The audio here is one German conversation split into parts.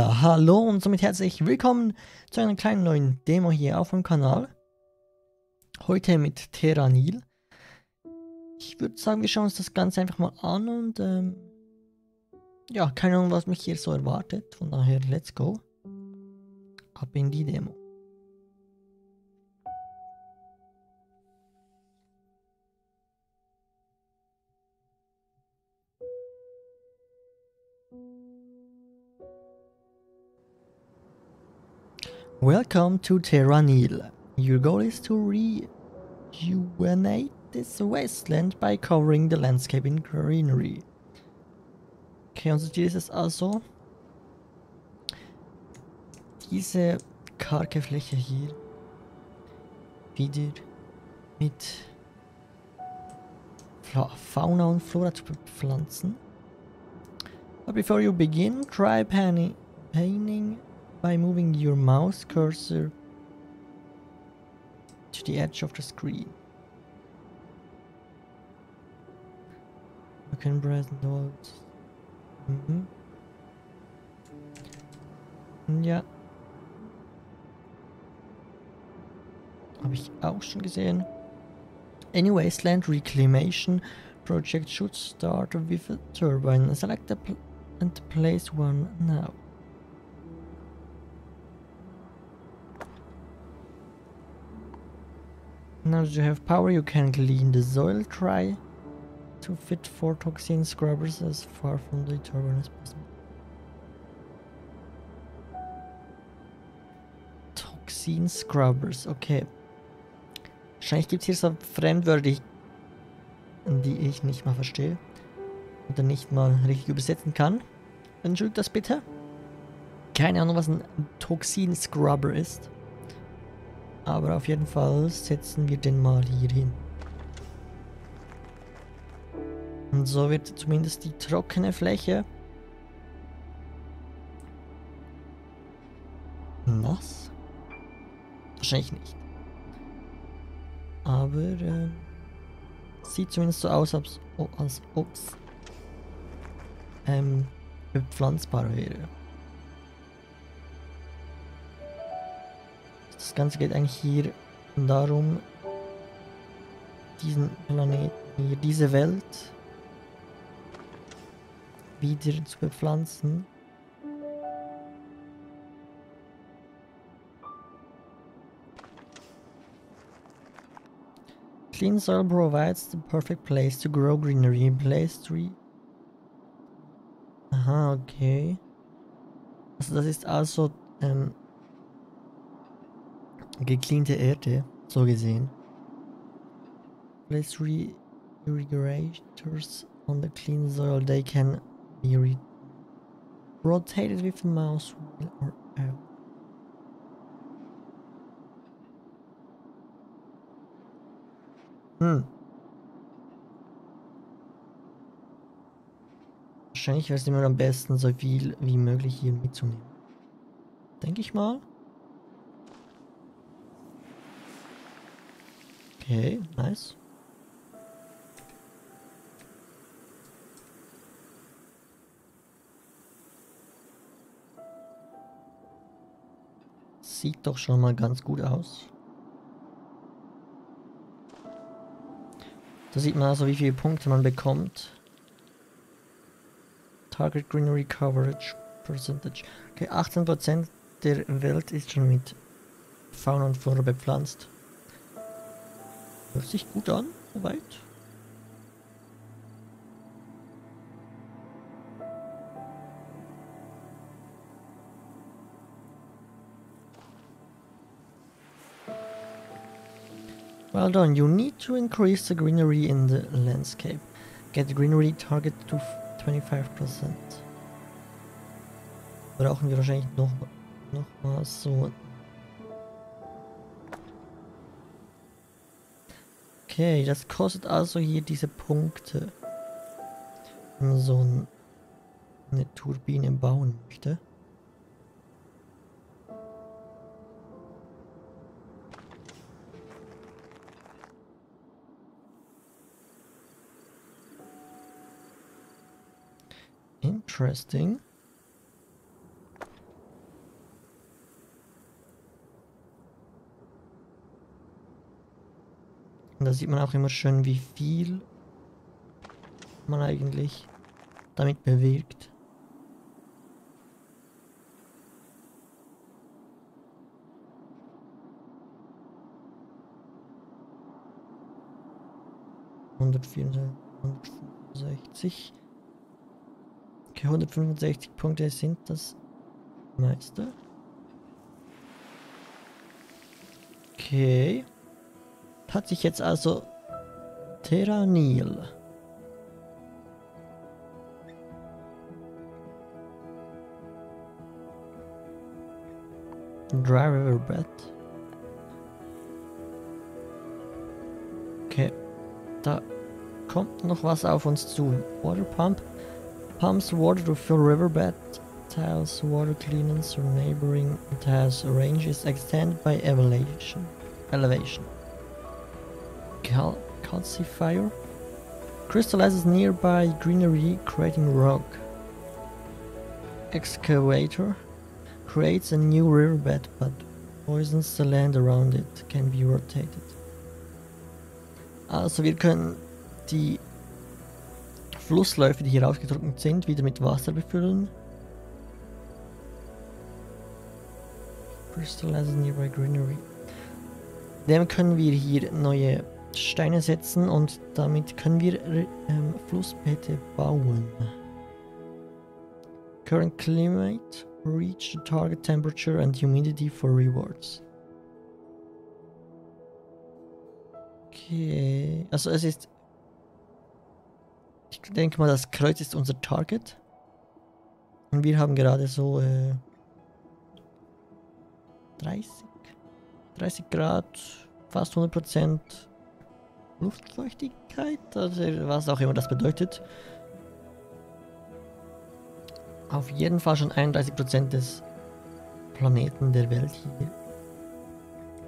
Ja, hallo und somit herzlich willkommen zu einer kleinen neuen Demo hier auf dem Kanal. Heute mit Terranil. Ich würde sagen, wir schauen uns das Ganze einfach mal an und ähm, ja, keine Ahnung, was mich hier so erwartet. Von daher, let's go. Ab in die Demo. Welcome to Terranil. Your goal is to rejuvenate this wasteland by covering the landscape in greenery. Ist es also, diese karge Fläche hier wieder mit Fauna und Flora zu bepflanzen. But before you begin, try painting by moving your mouse cursor to the edge of the screen. You can press notes. Mhm. Ja. Habe ich auch schon gesehen. Any wasteland reclamation project should start with a turbine. Select pl and place one now. Now that you have power, you can clean the soil. Try to fit four toxin scrubbers as far from the turbine as possible. Toxin Scrubbers, okay. Wahrscheinlich gibt es hier so Fremdwörter, die, die ich nicht mal verstehe. Oder nicht mal richtig übersetzen kann. Entschuldigt das bitte. Keine Ahnung, was ein Toxin Scrubber ist. Aber auf jeden Fall setzen wir den mal hier hin. Und so wird zumindest die trockene Fläche nass. Wahrscheinlich nicht. Aber äh, sieht zumindest so aus, als, als ob es ähm, bepflanzbar wäre. Das Ganze geht eigentlich hier darum, diesen Planeten hier, diese Welt wieder zu bepflanzen. Clean soil provides the perfect place to grow greenery. Place tree. Aha, okay. Also das ist also ähm, Gecleante Erde, so gesehen. Place re irrigators on the clean soil. They can be rotated with the mouse wheel or L. Hm. Wahrscheinlich wäre es immer am besten, so viel wie möglich hier mitzunehmen. Denke ich mal. Okay, nice. Sieht doch schon mal ganz gut aus. Da sieht man also, wie viele Punkte man bekommt. Target Greenery Coverage Percentage. Okay, 18% der Welt ist schon mit Fauna und Flora bepflanzt. Hört sich gut an, soweit. Well done, you need to increase the greenery in the landscape. Get greenery target to 25%. Brauchen wir wahrscheinlich noch, noch mal so Okay, das kostet also hier diese Punkte. Wenn man so eine Turbine bauen möchte. Interesting. Da sieht man auch immer schön, wie viel man eigentlich damit bewirkt. Hundertvierundsechzig. Okay, 165 Punkte sind das meiste. Okay. Hat sich jetzt also Terranil. Dry River Bed. Okay. Da kommt noch was auf uns zu. Water Pump. Pumps water to fill riverbed. Tiles water cleanance or neighboring tiles range is extended by elevation. Elevation. Cal calcifier. Crystallizes nearby greenery creating rock. Excavator. Creates a new riverbed but poisons the land around it. Can be rotated. Also wir können die Flussläufe, die hier ausgetrocknet sind, wieder mit Wasser befüllen. Crystallizes nearby greenery. Dem können wir hier neue Steine setzen und damit können wir ähm, Flussbeete bauen. Current climate, reach the target temperature and humidity for rewards. Okay, also es ist... Ich denke mal, das Kreuz ist unser Target. Und wir haben gerade so äh, 30, 30 Grad, fast 100% Luftfeuchtigkeit, also was auch immer das bedeutet. Auf jeden Fall schon 31% des Planeten der Welt hier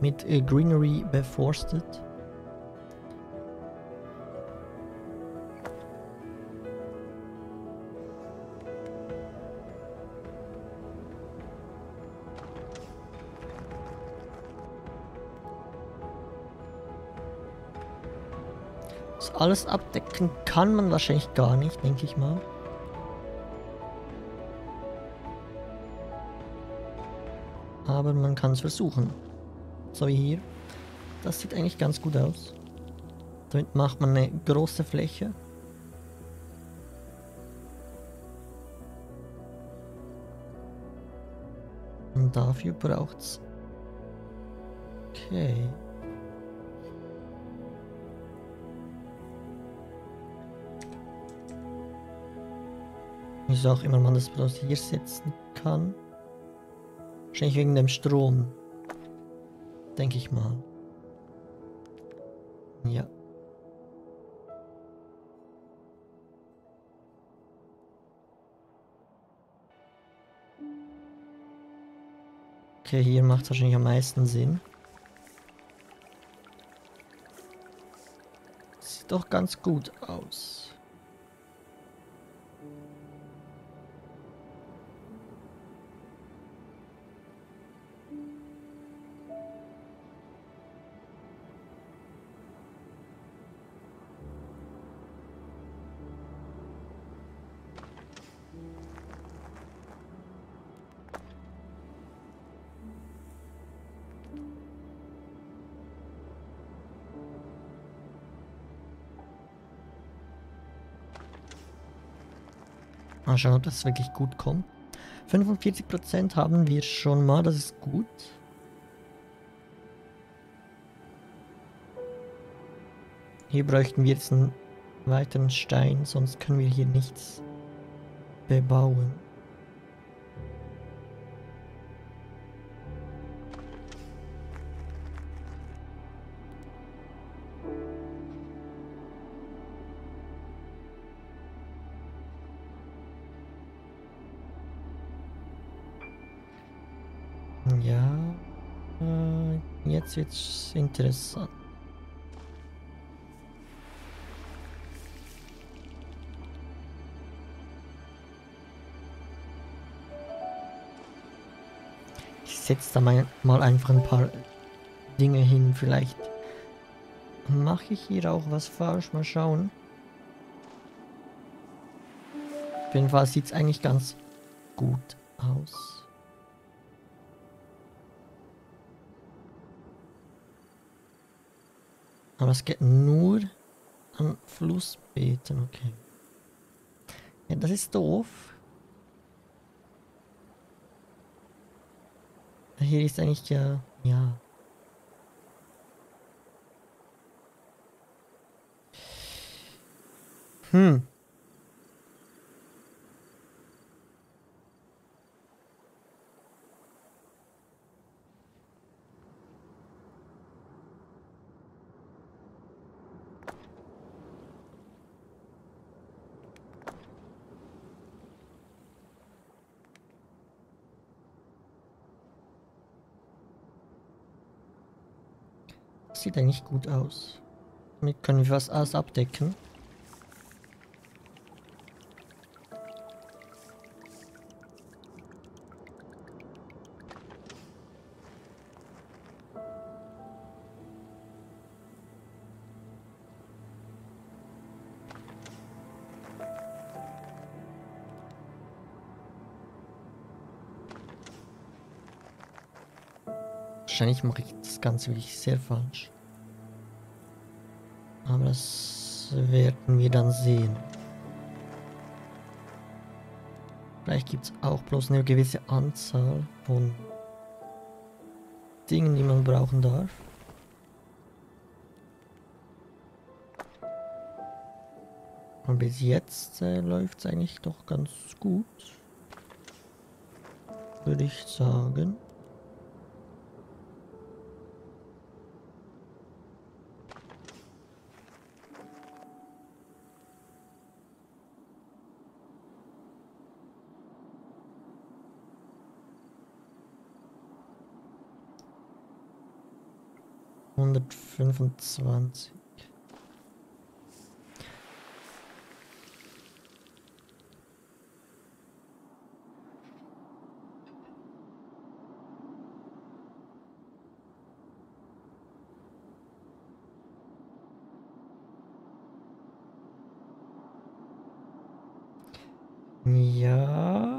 mit äh, Greenery beforstet. Alles abdecken kann man wahrscheinlich gar nicht, denke ich mal. Aber man kann es versuchen. So wie hier. Das sieht eigentlich ganz gut aus. Damit macht man eine große Fläche. Und dafür braucht es... Okay. Wieso auch immer man das bloß hier setzen kann. Wahrscheinlich wegen dem Strom. Denke ich mal. Ja. Okay, hier macht es wahrscheinlich am meisten Sinn. Sieht doch ganz gut aus. Mal schauen, ob das wirklich gut kommt. 45% haben wir schon mal, das ist gut. Hier bräuchten wir jetzt einen weiteren Stein, sonst können wir hier nichts bebauen. Jetzt interessant. Ich setze da mal, mal einfach ein paar Dinge hin, vielleicht Mache ich hier auch was falsch? Mal schauen. Auf jeden Fall sieht es eigentlich ganz gut aus. Aber es geht nur an Flussbeeten, okay. Ja, das ist doof. Hier ist eigentlich ja, ja. Hm. Sieht eigentlich gut aus. Damit können wir was alles abdecken. Wahrscheinlich mache ich das Ganze wirklich sehr falsch. Aber das werden wir dann sehen. Vielleicht gibt es auch bloß eine gewisse Anzahl von Dingen, die man brauchen darf. Und bis jetzt äh, läuft es eigentlich doch ganz gut. Würde ich sagen. Hundertfünfundzwanzig. Ja.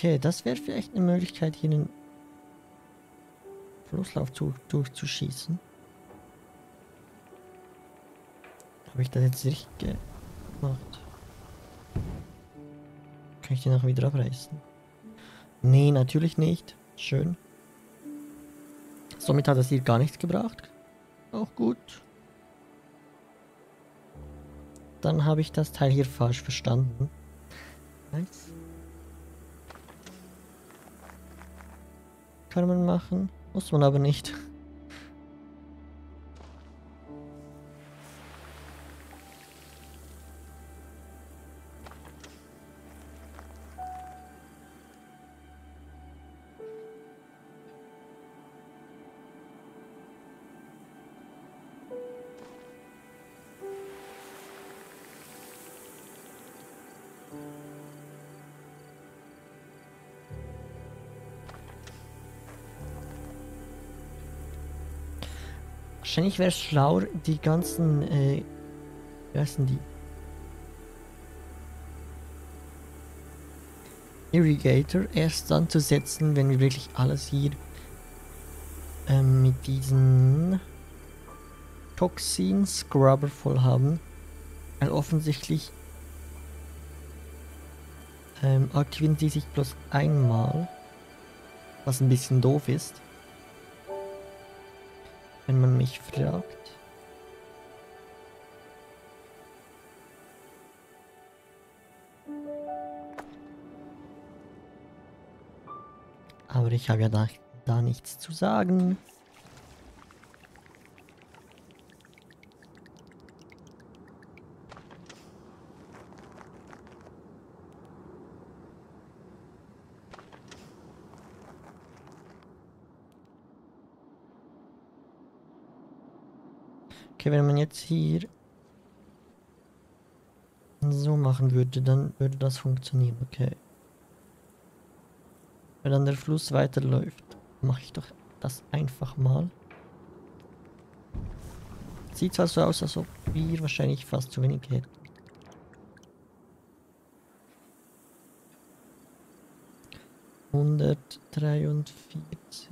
Okay, das wäre vielleicht eine Möglichkeit, hier einen Flusslauf zu, durchzuschießen. Habe ich das jetzt richtig gemacht? Kann ich den nachher wieder abreißen? Nee, natürlich nicht. Schön. Somit hat das hier gar nichts gebracht. Auch gut. Dann habe ich das Teil hier falsch verstanden. Nice. Kann man machen. Muss man aber nicht. Wahrscheinlich wäre es schlauer, die ganzen, äh, wie heißen die? Irrigator erst dann zu setzen, wenn wir wirklich alles hier ähm, mit diesen Toxin Scrubber voll haben. Weil offensichtlich ähm, aktivieren die sich bloß einmal, was ein bisschen doof ist wenn man mich fragt. Aber ich habe ja da, da nichts zu sagen. Okay, wenn man jetzt hier so machen würde, dann würde das funktionieren. Okay. Wenn dann der Fluss weiterläuft, mache ich doch das einfach mal. Sieht zwar so aus, als ob wir wahrscheinlich fast zu wenig hätten. Hundertdreiundvierzig.